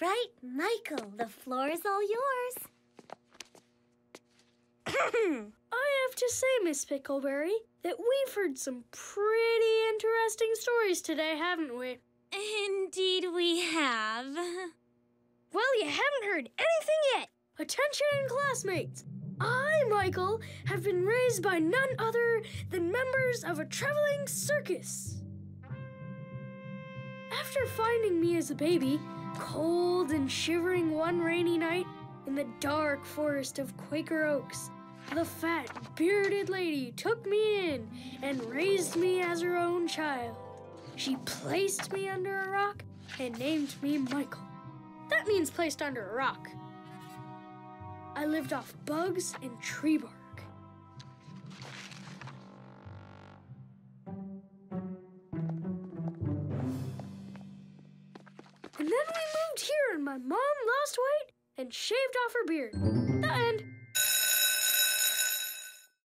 right, Michael. The floor is all yours. I have to say, Miss Pickleberry, that we've heard some pretty interesting stories today, haven't we? Indeed, we have. Well, you haven't heard anything yet. Attention, classmates! I, Michael, have been raised by none other than members of a traveling circus. After finding me as a baby, cold and shivering one rainy night in the dark forest of Quaker Oaks, the fat, bearded lady took me in and raised me as her own child. She placed me under a rock and named me Michael. That means placed under a rock. I lived off bugs and tree bark. Then we moved here and my mom lost weight and shaved off her beard. The end.